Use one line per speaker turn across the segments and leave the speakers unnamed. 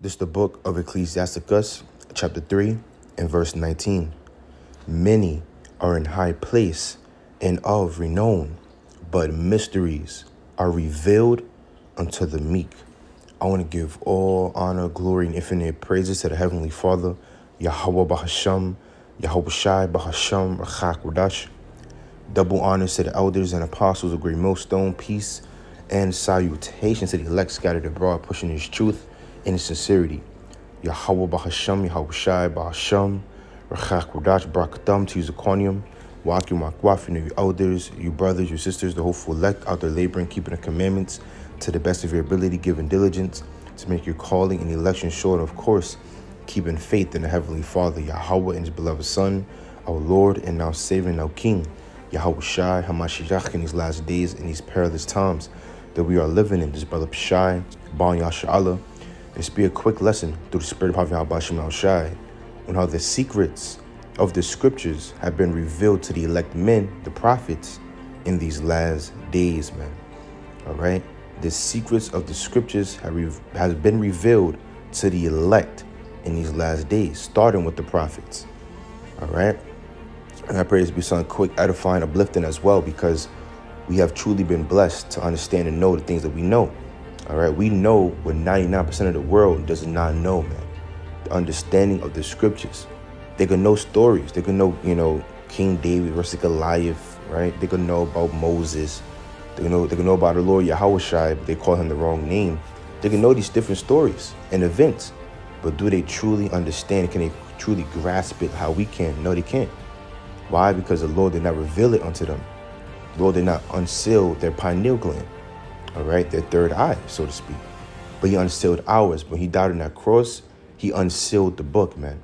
This is the book of Ecclesiasticus, chapter 3, and verse 19. Many are in high place and of renown, but mysteries are revealed unto the meek. I want to give all honor, glory, and infinite praises to the Heavenly Father, Yahweh Bahasham, Yahweh Shai Bahasham, Rachak. Double honors to the elders and apostles of Great Millstone, peace and salutations to the elect scattered abroad, pushing his truth and his sincerity. Yahweh Bahasham, Yahweh Shai Bahasham, Rachak Wadash, Brakatam, to use Iconium, Wakim Wakwaf, you know, your elders, your brothers, your sisters, the hopeful elect out there laboring, keeping the commandments to the best of your ability, giving diligence to make your calling and election sure, of course, keeping faith in the Heavenly Father, Yahweh and His beloved Son, our Lord and our Savior and our King, Yahweh Shai, Hamashiach in these last days, in these perilous times that we are living in. This brother Pshai, Bon Yasha'Allah. This be a quick lesson through the Spirit of Yahweh Shai Shai on how the secrets of the scriptures have been revealed to the elect men, the prophets, in these last days, man. All right? The secrets of the scriptures have has been revealed to the elect in these last days, starting with the prophets. All right? And I pray this be something quick, edifying, uplifting as well, because we have truly been blessed to understand and know the things that we know. All right? We know what 99% of the world does not know, man. The understanding of the scriptures. They can know stories. They can know, you know, King David versus Goliath, right? They can know about Moses. They can know they can know about the Lord Yahweh but they call him the wrong name. They can know these different stories and events, but do they truly understand? Can they truly grasp it how we can? No, they can't. Why? Because the Lord did not reveal it unto them. The Lord did not unseal their pineal gland, all right, their third eye, so to speak. But he unsealed ours. When he died on that cross, he unsealed the book, man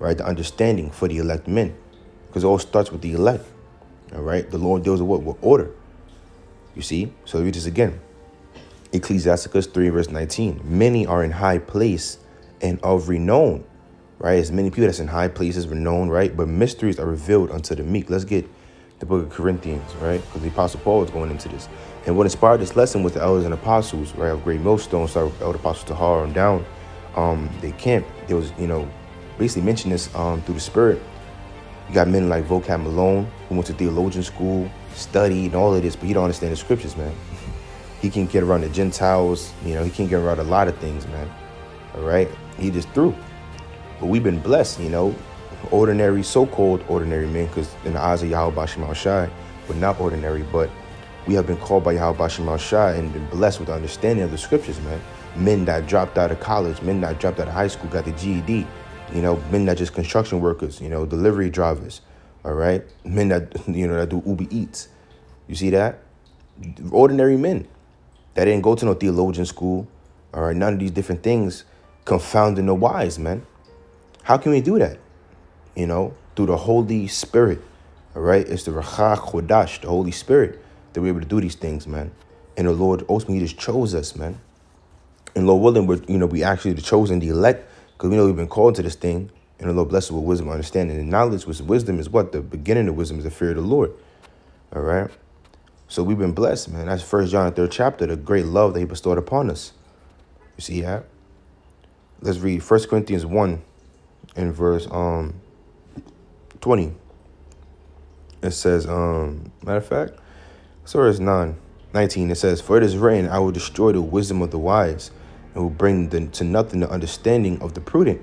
right? The understanding for the elect men. Because it all starts with the elect. All right. The Lord deals with what? With order. You see? So read this again. Ecclesiasticus 3, verse 19. Many are in high place and of renown. Right? As many people that's in high places, renown, right? But mysteries are revealed unto the meek. Let's get the book of Corinthians, right? Because the Apostle Paul is going into this. And what inspired this lesson was the elders and apostles, right? Of Great Millstone, so Elder Apostle Tahar and down. Um, they camp. Was, you know, basically mentioned this um, through the Spirit. You got men like Vocab Malone, who went to theologian school, studied and all of this, but he don't understand the scriptures, man. he can't get around the Gentiles, you know, he can't get around a lot of things, man. All right? He just threw. But we've been blessed, you know, ordinary, so-called ordinary men, because in the eyes of Yahweh Bashem Shai, we're not ordinary, but we have been called by Yahweh Bashem and been blessed with understanding of the scriptures, man. Men that dropped out of college, men that dropped out of high school, got the GED, you know, men that just construction workers, you know, delivery drivers, all right? Men that, you know, that do Uber Eats. You see that? Ordinary men that didn't go to no theologian school, all right? None of these different things confounding the wise, man. How can we do that? You know, through the Holy Spirit, all right? It's the Rachach Chodash, the Holy Spirit, that we're able to do these things, man. And the Lord ultimately just chose us, man. And Lord willing, we're, you know, we actually the chosen, the elect, because we know we've been called to this thing, and the Lord bless us with wisdom, understanding, and knowledge. With wisdom is what the beginning of wisdom is the fear of the Lord. All right. So we've been blessed, man. That's First John, third chapter, the great love that He bestowed upon us. You see that? Let's read First Corinthians one, in verse um twenty. It says, um, matter of fact, it's 9, 19. It says, For it is written, I will destroy the wisdom of the wise and will bring the, to nothing the understanding of the prudent.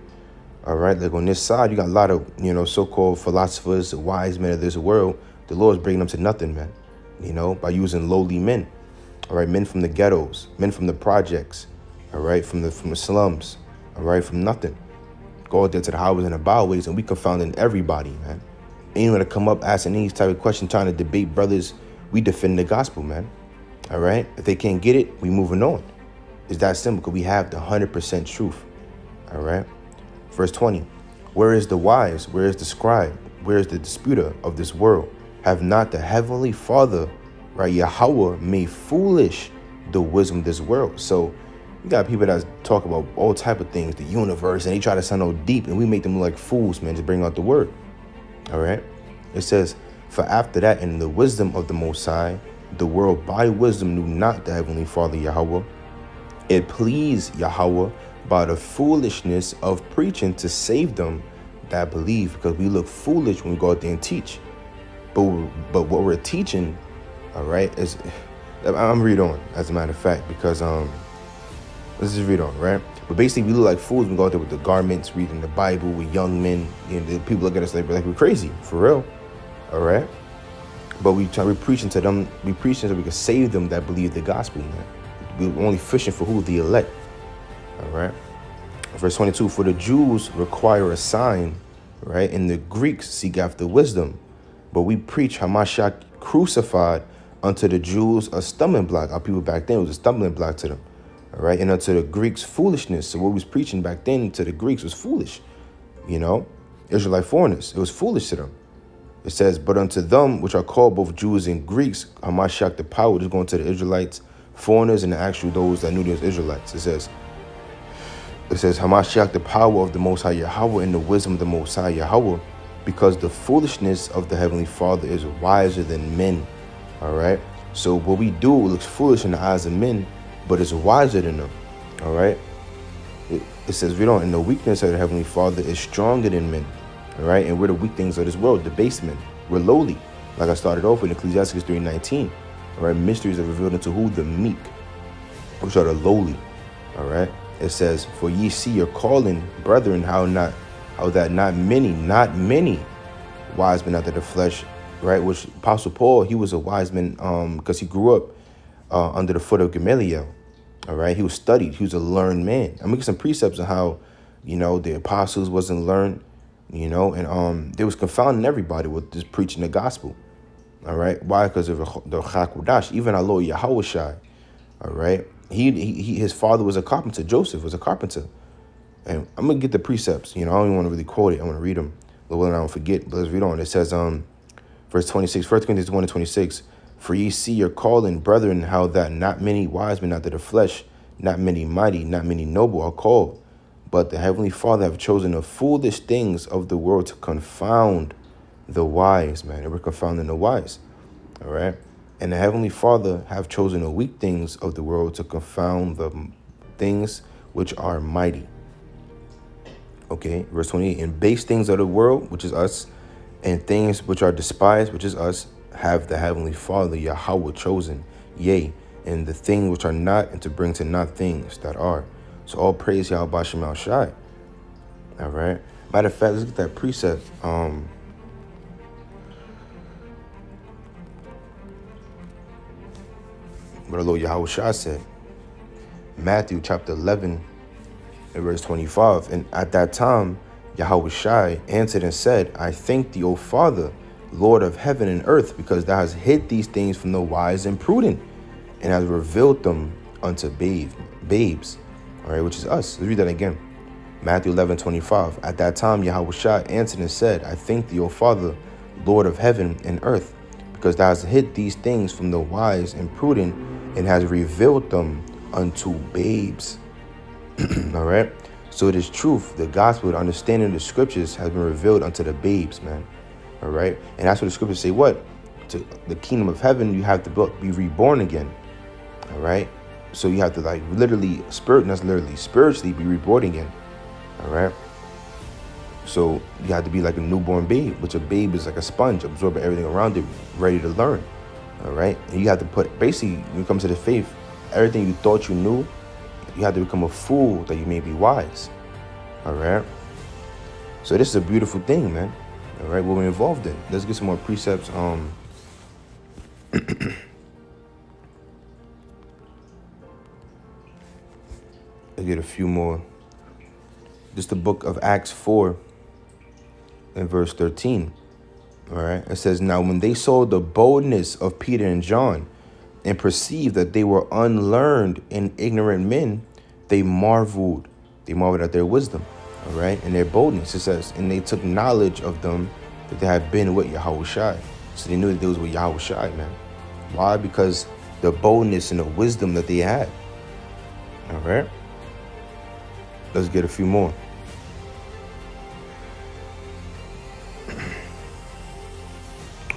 All right, like on this side, you got a lot of, you know, so-called philosophers, wise men of this world. The Lord's bringing them to nothing, man, you know, by using lowly men. All right, men from the ghettos, men from the projects, all right, from the from the slums, all right, from nothing. Go out there to the highways and the byways, and we confounding everybody, man. Anyone to come up asking these type of questions, trying to debate brothers, we defend the gospel, man. All right, if they can't get it, we moving on. It's that simple because we have the 100% truth. All right. Verse 20. Where is the wise? Where is the scribe? Where is the disputer of this world? Have not the heavenly Father, right, Yahweh, made foolish the wisdom of this world? So you got people that talk about all type of things, the universe, and they try to sound all deep, and we make them look like fools, man, to bring out the word. All right. It says, For after that, in the wisdom of the Most High, the world by wisdom knew not the heavenly Father Yahweh it pleased Yahweh by the foolishness of preaching to save them that believe because we look foolish when we go out there and teach. But but what we're teaching, all right, is I'm read on as a matter of fact because um let's just read on, right? But basically, we look like fools. When we go out there with the garments, reading the Bible with young men. You know, people look at us like, like we're crazy, for real. All right? But we try, we're preaching to them. We preaching so we can save them that believe the gospel, man. We're only fishing for who? The elect. All right? Verse 22 For the Jews require a sign, right? And the Greeks seek after wisdom. But we preach Hamashiach crucified unto the Jews a stumbling block. Our people back then was a stumbling block to them. All right. And unto the Greeks, foolishness. So what we was preaching back then to the Greeks was foolish. You know, Israelite foreigners. It was foolish to them. It says, but unto them which are called both Jews and Greeks, Hamashiach the power is going to the Israelites, foreigners, and the actual those that knew was Israelites. It says, it says, Hamashiach the power of the Most High Yahweh and the wisdom of the Most High Yahweh, because the foolishness of the Heavenly Father is wiser than men. All right. So what we do looks foolish in the eyes of men, but it's wiser than them. All right. It, it says we don't, and the weakness of the Heavenly Father is stronger than men. All right. And we're the weak things of this world, the basement. We're lowly. Like I started off with Ecclesiastes 3.19. All right. Mysteries are revealed unto who? The meek, which are the lowly. All right. It says, For ye see your calling, brethren, how not how that not many, not many wise men after the flesh, right? Which Apostle Paul, he was a wise man um because he grew up uh, under the foot of Gamaliel. All right, he was studied. He was a learned man. I'm making some precepts on how, you know, the apostles wasn't learned, you know, and um they was confounding everybody with just preaching the gospel. All right, why? Because of the Chakudash. Even our Lord Yahweh all right, he, he his father was a carpenter. Joseph was a carpenter. And I'm gonna get the precepts. You know, I don't even want to really quote it. I want to read them. Lord, I don't forget. But let's read on. It says, um, verse 26, 1 Corinthians 1 and 26. For ye see your calling, brethren, how that not many wise men after the flesh, not many mighty, not many noble are called. But the heavenly Father have chosen the foolish things of the world to confound the wise, man. And we're confounding the wise. All right. And the heavenly Father have chosen the weak things of the world to confound the things which are mighty. Okay, verse 28. And base things of the world, which is us, and things which are despised, which is us, have the heavenly Father, Yahweh, chosen, yea, and the things which are not, and to bring to not things that are. So all praise Yahweh Shemal Shai. All right. Matter of fact, let's get that precept. Um, what our Lord Yahweh Shai said. Matthew chapter 11 in verse 25. And at that time, Yahweh Shai answered and said, I thank thee, O Father, Lord of heaven and earth, because thou hast hid these things from the wise and prudent, and hast revealed them unto babe, babes, right, which is us. Let's read that again. Matthew 11, 25. At that time, Yahweh answered and said, I thank thee, O Father, Lord of heaven and earth, because thou hast hid these things from the wise and prudent, and has revealed them unto babes. All right. So it is truth, the gospel, the understanding of the scriptures has been revealed unto the babes, man. All right. And that's what the scriptures say. What? To the kingdom of heaven, you have to be reborn again. All right. So you have to like literally spirit, not literally spiritually be reborn again. All right. So you have to be like a newborn babe, which a babe is like a sponge, absorbing everything around it, ready to learn. All right. And you have to put basically when it comes to the faith, everything you thought you knew, you have to become a fool that you may be wise. All right. So this is a beautiful thing, man. All right, what we're involved in. Let's get some more precepts. Um. Let's get a few more. Just the book of Acts 4 and verse 13. All right. It says, Now when they saw the boldness of Peter and John and perceived that they were unlearned and ignorant men, they marveled. They marveled at their wisdom, all right, and their boldness. It says, and they took knowledge of them that they had been with Yahweh Shai. So they knew that they was with Yahweh Shai, man. Why? Because the boldness and the wisdom that they had. All right. Let's get a few more.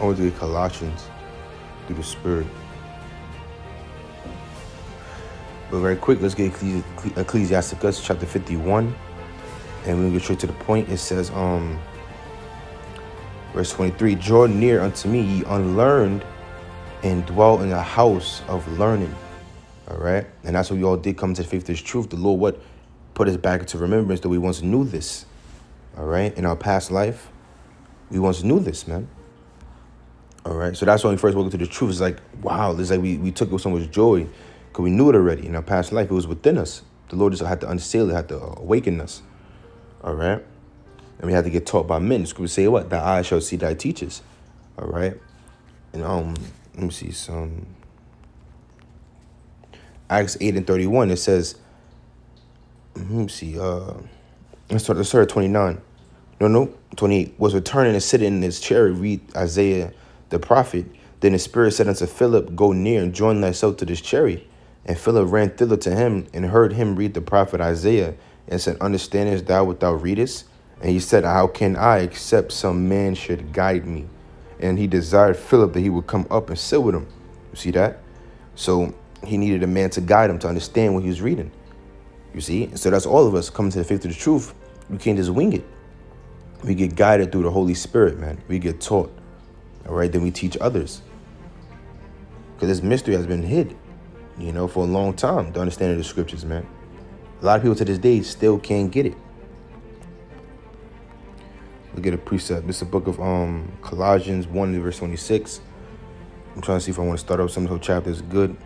I want to do Colossians through the Spirit. But very quick, let's get Ecclesiasticus chapter 51. And we'll get straight to the point. It says, um, verse 23, Draw near unto me, ye unlearned, and dwell in a house of learning. All right. And that's what we all did come to the faith this truth. The Lord what put us back into remembrance that we once knew this. All right. In our past life, we once knew this, man. All right. So that's when we first woke up to the truth. It's like, wow, it's like we, we took it with so much joy because we knew it already. In our past life, it was within us. The Lord just had to unseal it, had to awaken us. All right. And we had to get taught by men. Scripture say what? The eye shall see thy teachers. All right. And um, let me see some. Acts 8 and 31, it says, let me see, uh, let's start, let's start at 29. No, no, 28. Was returning and sitting in his chair, read Isaiah the prophet. Then the Spirit said unto Philip, Go near and join thyself to this chariot. And Philip ran thither to him and heard him read the prophet Isaiah and said, Understandest thou what thou readest? And he said, How can I, except some man should guide me? And he desired Philip that he would come up and sit with him. You see that? So he needed a man to guide him to understand what he was reading. You see? So that's all of us coming to the faith of the truth. We can't just wing it. We get guided through the Holy Spirit, man. We get taught. All right, then we teach others. Because this mystery has been hid, you know, for a long time, the understanding of the scriptures, man. A lot of people to this day still can't get it. Look at a precept. This is a book of um Colossians 1 verse 26. I'm trying to see if I want to start up some of the chapters good.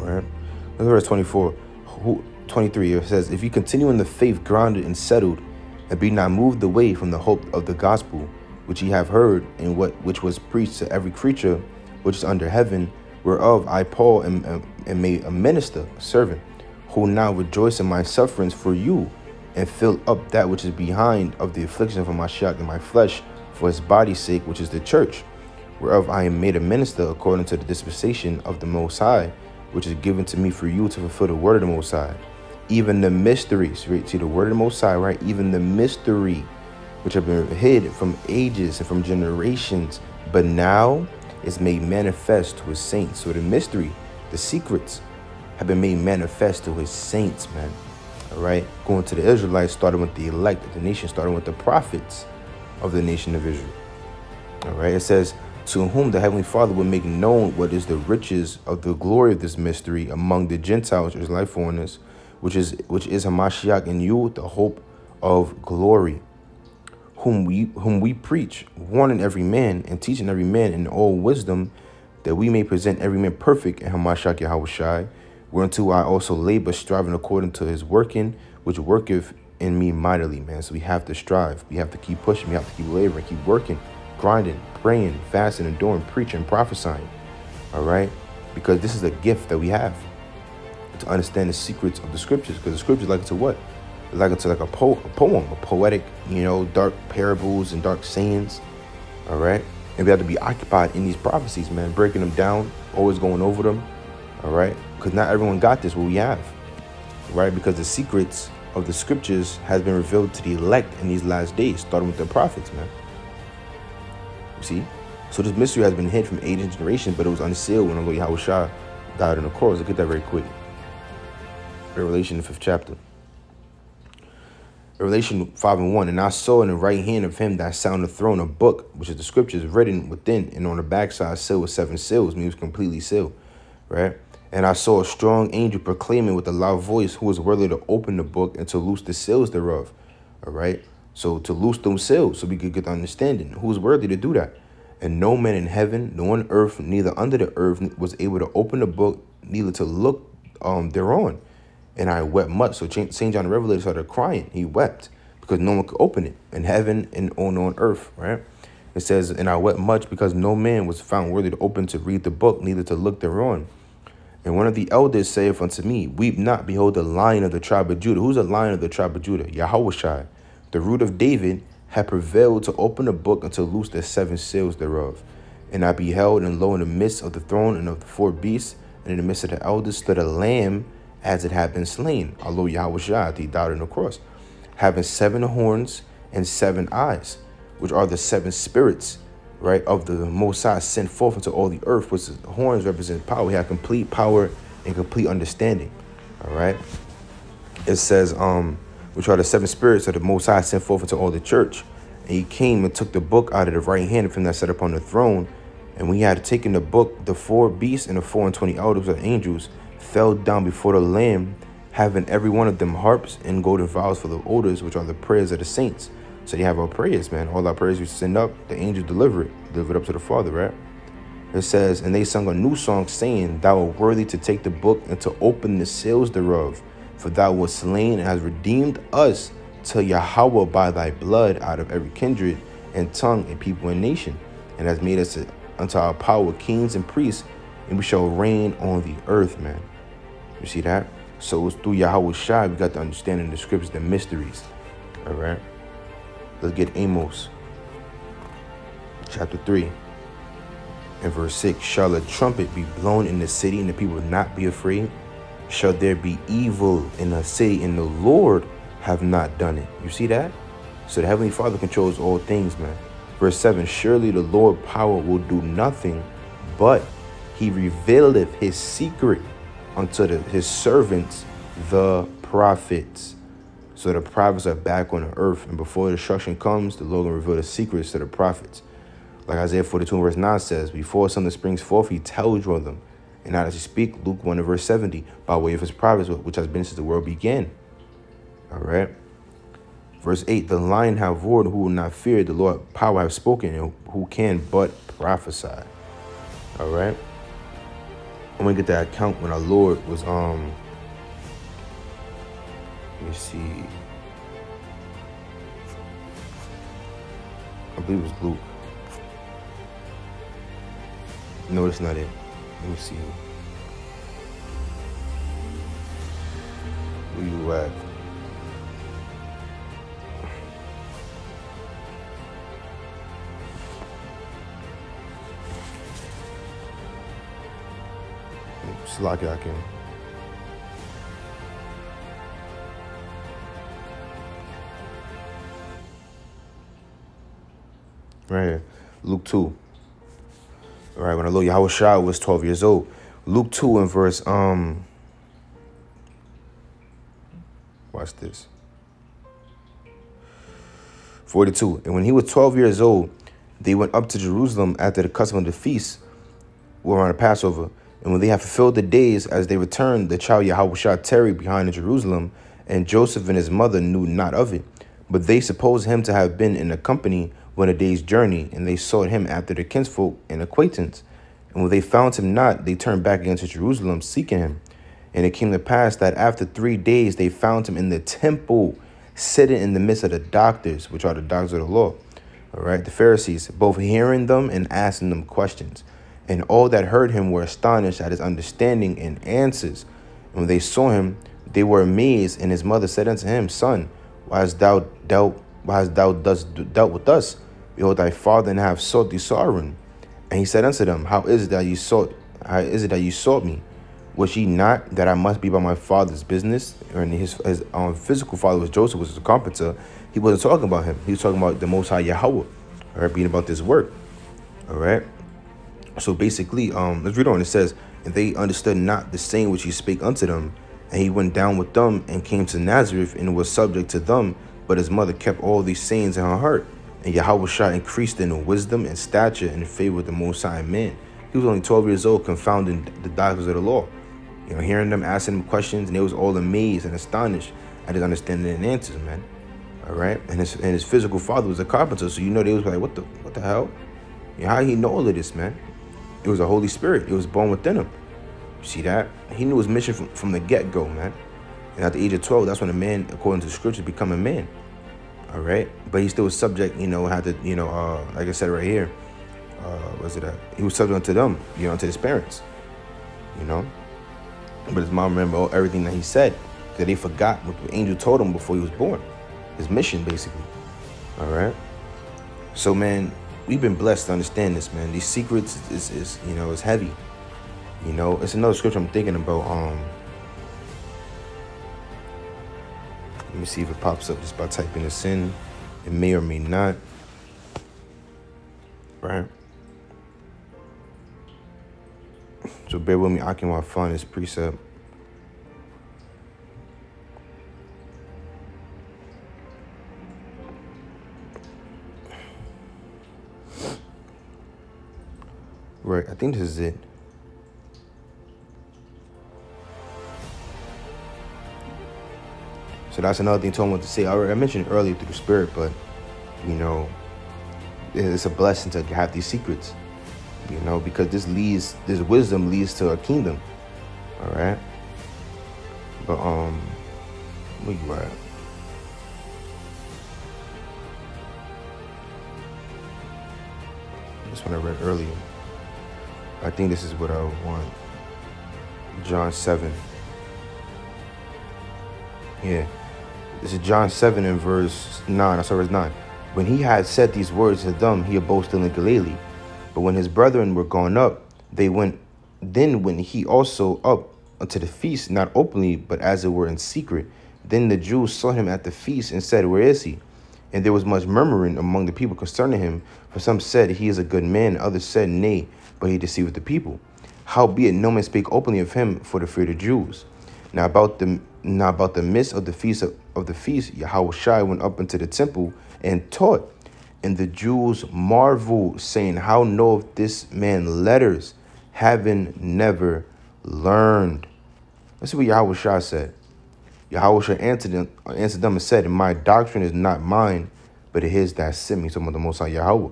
All right. Verse 24. Who, 23, it says, If you continue in the faith grounded and settled, and be not moved away from the hope of the gospel, which ye have heard, and what which was preached to every creature which is under heaven, whereof I, Paul, am, am, am made a minister, a servant, who now rejoice in my sufferings for you, and fill up that which is behind of the affliction of my shock in my flesh, for his body's sake, which is the church, whereof I am made a minister according to the dispensation of the Most High, which is given to me for you to fulfill the word of the Most High. Even the mysteries, right? See the word of the Most High, right? Even the mystery which have been hid from ages and from generations, but now is made manifest to his saints. So the mystery, the secrets, have been made manifest to his saints, man. All right. Going to the Israelites, starting with the elect, the nation, starting with the prophets of the nation of Israel. All right. It says, to whom the Heavenly Father would make known what is the riches of the glory of this mystery among the Gentiles, Israelite foreigners, which is which is Hamashiach in you, the hope of glory, whom we whom we preach, warning every man and teaching every man in all wisdom, that we may present every man perfect in Hamashiach Yahushai, whereunto I also labor, striving according to his working, which worketh in me mightily, man. So we have to strive. We have to keep pushing. We have to keep laboring, keep working grinding, praying, fasting, enduring, preaching, prophesying. All right? Because this is a gift that we have to understand the secrets of the scriptures. Because the scriptures like to what? Like it's like a, po a poem, a poetic, you know, dark parables and dark sayings. All right? And we have to be occupied in these prophecies, man, breaking them down, always going over them. All right? Because not everyone got this, what we have. Right? Because the secrets of the scriptures has been revealed to the elect in these last days, starting with the prophets, man. You see? So this mystery has been hid from age and generation, but it was unsealed when the Lord Yahushua died on the cross. Look at that very quick. Revelation, the fifth chapter. Revelation 5 and 1. And I saw in the right hand of him that on the throne a book, which is the scriptures written within, and on the backside sealed with seven seals, means completely sealed. Right? And I saw a strong angel proclaiming with a loud voice, who was worthy to open the book and to loose the seals thereof. All right. So to loose themselves so we could get the understanding. Who's worthy to do that? And no man in heaven, no on earth, neither under the earth was able to open the book, neither to look um thereon. And I wept much. So St. John the Revelator started crying. He wept because no one could open it in heaven and on on earth, right? It says, and I wept much because no man was found worthy to open to read the book, neither to look thereon. And one of the elders saith unto me, Weep not, behold the lion of the tribe of Judah. Who's the lion of the tribe of Judah? Yahweh the root of David, had prevailed to open the book and to loose the seven seals thereof. And I beheld, and lo, in the midst of the throne and of the four beasts, and in the midst of the elders stood a lamb as it had been slain. although Yahweh Shah, he died on the cross, having seven horns and seven eyes, which are the seven spirits right, of the Most High sent forth into all the earth, which the horns represent power. He had complete power and complete understanding. All right. It says, um, which are the seven spirits of the Most High sent forth into all the church. And he came and took the book out of the right hand of him that sat upon the throne. And when he had taken the book, the four beasts and the four and twenty elders of angels fell down before the Lamb, having every one of them harps and golden vials full of odors, which are the prayers of the saints. So they have our prayers, man. All our prayers we send up, the angels deliver it, deliver it up to the Father, right? It says, and they sung a new song, saying, Thou art worthy to take the book and to open the seals thereof, for thou wast slain and hast redeemed us to Yahweh by thy blood out of every kindred and tongue and people and nation, and has made us unto our power kings and priests, and we shall reign on the earth, man. You see that? So it's through Yahweh Shai we got to understand in the scriptures, the mysteries. All right. Let's get Amos chapter 3 and verse 6. Shall a trumpet be blown in the city and the people not be afraid? Shall there be evil in the city and the Lord have not done it? You see that? So the Heavenly Father controls all things, man. Verse 7 Surely the Lord power will do nothing, but he revealeth his secret unto the, his servants, the prophets. So the prophets are back on the earth, and before destruction comes, the Lord will reveal the secrets to the prophets. Like Isaiah 42 verse 9 says, Before something springs forth, he tells you of them. And now as he speak, Luke 1 verse 70, by way of his prophets, which has been since the world began. All right. Verse 8, the lion have roared, who will not fear, the Lord power have spoken, and who can but prophesy. All right. I'm gonna get that account when our Lord was um let me see. I believe it was Luke. No, it's not it. See. Where you at? Slack I can. Right here. Luke 2. All right, when the Lord Yahweh Shai was 12 years old. Luke 2 and verse, um, watch this. 42. And when he was 12 years old, they went up to Jerusalem after the custom of the feast, were on the Passover. And when they had fulfilled the days, as they returned, the child Yahweh tarried behind in Jerusalem, and Joseph and his mother knew not of it. But they supposed him to have been in the company when a day's journey, and they sought him after their kinsfolk and acquaintance. And when they found him not, they turned back again to Jerusalem, seeking him. And it came to pass that after three days they found him in the temple, sitting in the midst of the doctors, which are the doctors of the law. All right, the Pharisees, both hearing them and asking them questions. And all that heard him were astonished at his understanding and answers. And when they saw him, they were amazed. And his mother said unto him, Son, why hast thou dealt, why hast thou thus dealt with us? Behold, thy father and I have sought thee sorrowing. And he said unto them, How is it that you sought? How is it that you sought me? Was ye not that I must be by my father's business? And his, his um, physical father was Joseph, was a carpenter. He wasn't talking about him. He was talking about the Most High Yahweh, right, being about this work. All right. So basically, um, let's read on. It says, And they understood not the saying which he spake unto them. And he went down with them and came to Nazareth and was subject to them. But his mother kept all these sayings in her heart. And Yahweh increased in wisdom and stature and favor with the Most High man. He was only 12 years old, confounding the doctors of the law. You know, hearing them, asking them questions, and they was all amazed and astonished at his understanding and answers, man. All right, and his and his physical father was a carpenter, so you know they was like, what the what the hell? You know, how he know all of this, man? It was a Holy Spirit. It was born within him. You see that? He knew his mission from, from the get-go, man. And at the age of 12, that's when a man, according to the scriptures, become a man. All right. But he still was subject, you know, had to, you know, uh, like I said right here, uh, was it, uh, he was subject to them, you know, to his parents, you know. But his mom remembered everything that he said that they forgot what the angel told him before he was born. His mission, basically. All right. So, man, we've been blessed to understand this, man. These secrets is, is, is you know, it's heavy. You know, it's another scripture I'm thinking about. Um, let me see if it pops up just by typing this in. It may or may not. Right? So bear with me, I can find this precept. Right, I think this is it. So that's another thing Tom wanted to say. I, I mentioned earlier through the spirit, but you know, it's a blessing to have these secrets. You know, because this leads, this wisdom leads to a kingdom. All right. But um, where you at? This one I read earlier. I think this is what I want. John 7. Yeah. This is John 7 and verse 9. I saw verse 9. When he had said these words to them, he abode still in Galilee. But when his brethren were gone up, they went. Then went he also up unto the feast, not openly, but as it were in secret. Then the Jews saw him at the feast and said, Where is he? And there was much murmuring among the people concerning him. For some said, He is a good man. Others said, Nay, but he deceived the people. Howbeit no man spake openly of him for the fear of the Jews. Now about the now about the midst of the feast of, of the feast, Yahweh Shai went up into the temple and taught. And the Jews marveled, saying, How knoweth this man letters, having never learned? Let's see what Yahweh Shai said. Yahweh Shai answered them, answered them and said, My doctrine is not mine, but it is that sent me. Some of the Most High Yahweh.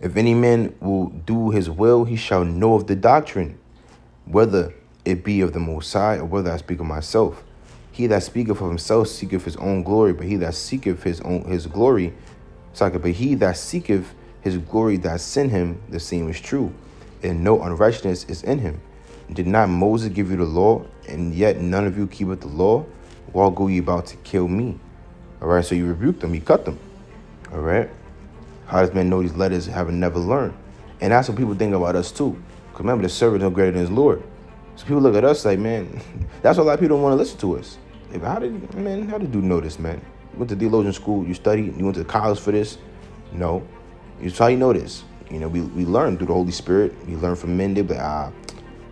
If any man will do his will, he shall know of the doctrine, whether it be of the Most High or whether I speak of myself. He that speaketh of himself seeketh his own glory, but he that seeketh his own his glory, sorry, but he that seeketh his glory that sent him, the same is true, and no unrighteousness is in him. Did not Moses give you the law, and yet none of you keepeth the law? Why go ye about to kill me? All right, so you rebuked them, you cut them. All right. How does man know these letters having never learned? And that's what people think about us too. Because remember, the servant is no greater than his Lord. So people look at us like, man, that's why a lot of people don't want to listen to us. How did man? How did you know this, man? You went to theologian school. You studied. You went to college for this. No, it's how you know this. You know, we we learn through the Holy Spirit. We learn from men. They but ah,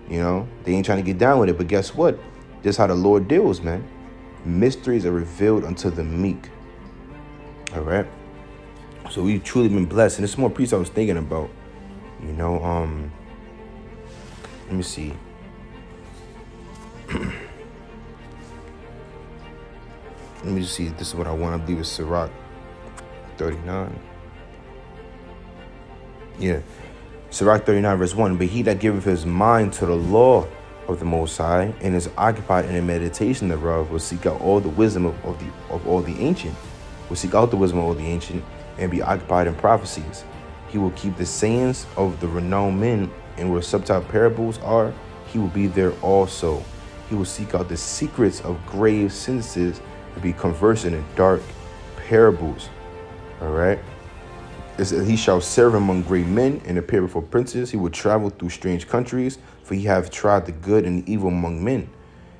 you know, they ain't trying to get down with it. But guess what? This how the Lord deals, man. Mysteries are revealed unto the meek. All right. So we've truly been blessed. And this more piece I was thinking about. You know, um, let me see. Let me see. This is what I want. I believe it's Sirach 39. Yeah. Sirach 39, verse 1. But he that giveth his mind to the law of the Most High and is occupied in the meditation thereof will seek out all the wisdom of, of, the, of all the ancient, will seek out the wisdom of all the ancient and be occupied in prophecies. He will keep the sayings of the renowned men, and where subtile parables are, he will be there also. He will seek out the secrets of grave sentences and be conversant in dark parables. All right. he shall serve among great men and appear before princes. He will travel through strange countries, for he hath tried the good and evil among men.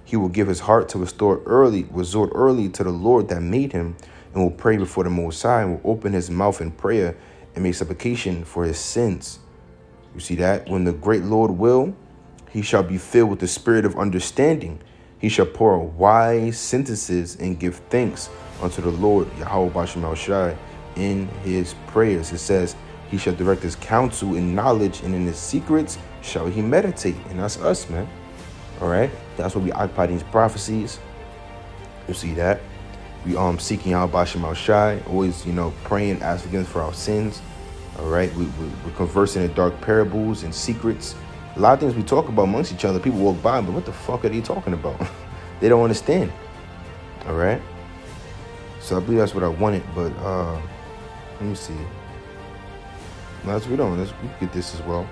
He will give his heart to restore early, resort early to the Lord that made him, and will pray before the Most High, and will open his mouth in prayer and make supplication for his sins. You see that? When the great Lord will, he shall be filled with the spirit of understanding he shall pour wise sentences and give thanks unto the Lord Yahweh Bashem Shai in his prayers. It says, He shall direct his counsel in knowledge, and in his secrets shall he meditate. And that's us, man. All right. That's what we occupy these prophecies. You see that. We um seeking out Bashem Shai, always, you know, praying, asking for our sins. All right. We, we, we're conversing in dark parables and secrets a lot of things we talk about amongst each other, people walk by, but what the fuck are they talking about? they don't understand. All right. So I believe that's what I wanted, but uh, let me see. Let's read on. Let's get this as well.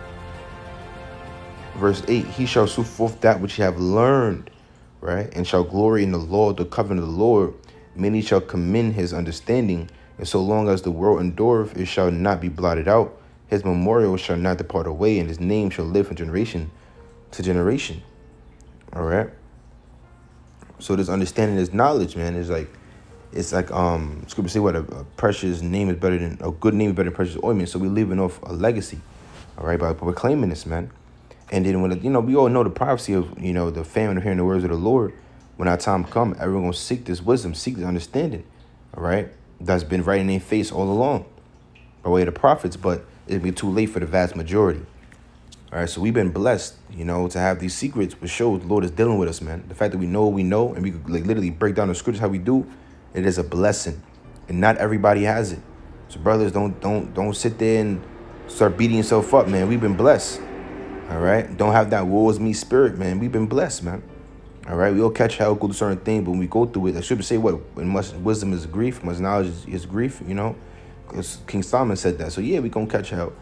Verse 8 He shall show forth that which he have learned, right? And shall glory in the Lord, the covenant of the Lord. Many shall commend his understanding. And so long as the world endureth, it shall not be blotted out. His memorial shall not depart away, and his name shall live from generation to generation. All right. So this understanding, this knowledge, man, is like it's like um scripture say what a, a, precious name is better than a good name is better than precious ointment. So we're leaving off a legacy, all right, by proclaiming this, man. And then when you know we all know the prophecy of you know the famine of hearing the words of the Lord. When our time come, everyone gonna seek this wisdom, seek this understanding, all right. That's been right in their face all along, by way of the prophets. But it'll be too late for the vast majority. All right, so we've been blessed, you know, to have these secrets, which shows the Lord is dealing with us, man. The fact that we know what we know and we could like literally break down the scriptures how we do, it is a blessing, and not everybody has it. So brothers, don't don't don't sit there and start beating yourself up, man. We've been blessed. All right, don't have that woe is me spirit, man. We've been blessed, man. All right, we all catch hell, go to certain things, but when we go through it, I should say what much wisdom is grief, much knowledge is, is grief, you know. King Solomon said that. So yeah, we gonna catch hell.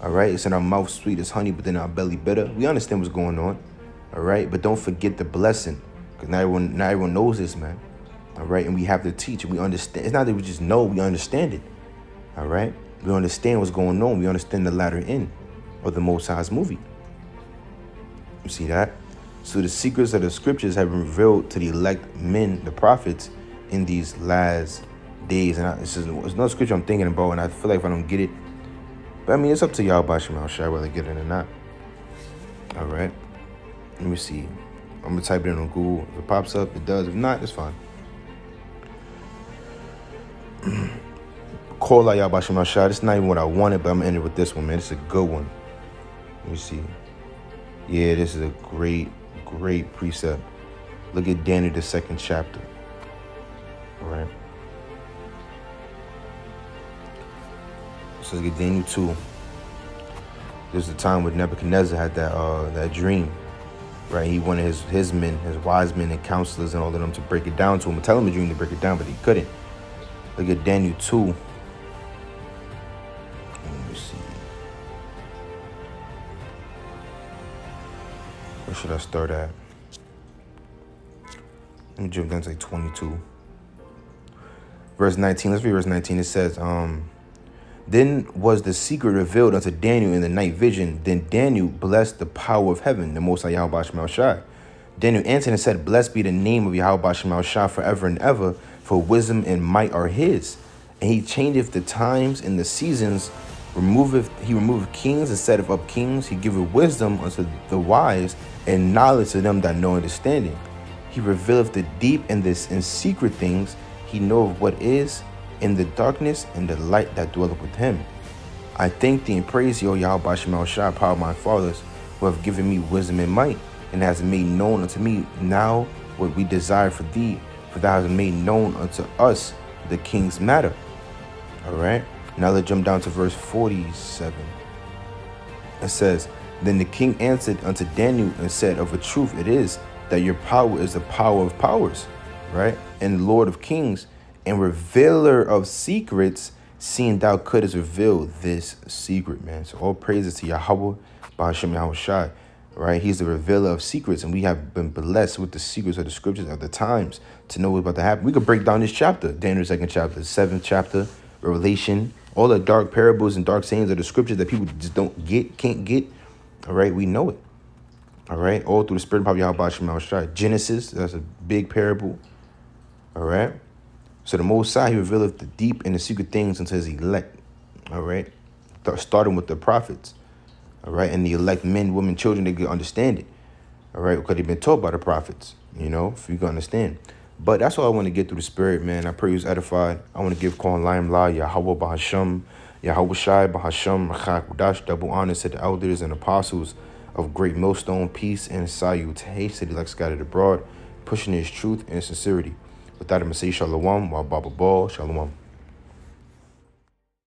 All right, it's in our mouth sweet as honey, but then our belly bitter. We understand what's going on. All right, but don't forget the blessing, because not everyone, not everyone knows this, man. All right, and we have to teach. We understand. It's not that we just know; we understand it. All right, we understand what's going on. We understand the latter end of the Most High's movie. You see that? So the secrets of the scriptures have been revealed to the elect men, the prophets, in these last days. And I, this is it's another scripture I'm thinking about, and I feel like if I don't get it, but I mean, it's up to y'all about Shemal Shai whether get it or not. All right. Let me see. I'm to type it in on Google. If it pops up, it does. If not, it's fine. Call out y'all. This is not even what I wanted, but I'm to end it with this one, man. It's a good one. Let me see. Yeah, this is a great, great precept. Look at Daniel, the second chapter. All right. So let's get Daniel 2. There's a time when Nebuchadnezzar had that uh, that dream, right? He wanted his his men, his wise men and counselors and all of them to break it down to him and tell him the dream to break it down, but he couldn't. Look at Daniel 2. Let me see. Where should I start at? Let me jump down to like 22. Verse 19. Let's read verse 19. It says, um, then was the secret revealed unto Daniel in the night vision. Then Daniel blessed the power of heaven, the Most High Yahweh Shemal Shai. Daniel answered and said, Blessed be the name of Yahweh Shemal Shai forever and ever, for wisdom and might are his. And he changeth the times and the seasons, removeth he removeth kings and setteth up kings. He giveth wisdom unto the wise and knowledge to them that know understanding. He revealeth the deep and this in secret things. He knoweth what is in the darkness and the light that dwelleth with him. I thank thee and praise thee, O Yahweh Shemal Shai, power of my fathers, who have given me wisdom and might, and has made known unto me now what we desire for thee, for thou hast made known unto us the king's matter. All right. Now let's jump down to verse 47. It says, Then the king answered unto Daniel and said, Of a truth it is that your power is the power of powers, right? And Lord of kings, and revealer of secrets, seeing thou couldst reveal this secret, man. So all praises to Yahweh, Bahashem Yahweh Shai, right? He's the revealer of secrets, and we have been blessed with the secrets of the scriptures of the times to know what's about to happen. We could break down this chapter, Daniel second chapter, seventh chapter, Revelation, all the dark parables and dark sayings of the scriptures that people just don't get, can't get. All right, we know it. All right, all through the spirit of Yahweh. Genesis, that's a big parable. All right. So the Most High, he revealeth the deep and the secret things unto his elect. All right. Starting with the prophets. All right. And the elect men, women, children, they can understand it. All right. Because they've been taught by the prophets, you know, if you can understand. But that's all I want to get through the spirit, man. I pray you was edified. I want to give Khan Laim La, Yahweh Bahasham, Yahweh Shai Bahasham, Rachak double honor to the elders and apostles of Great Millstone, peace and salutation, like scattered abroad, pushing his truth and sincerity. With that, I'm going to say shalom, wa baba ball, shalom.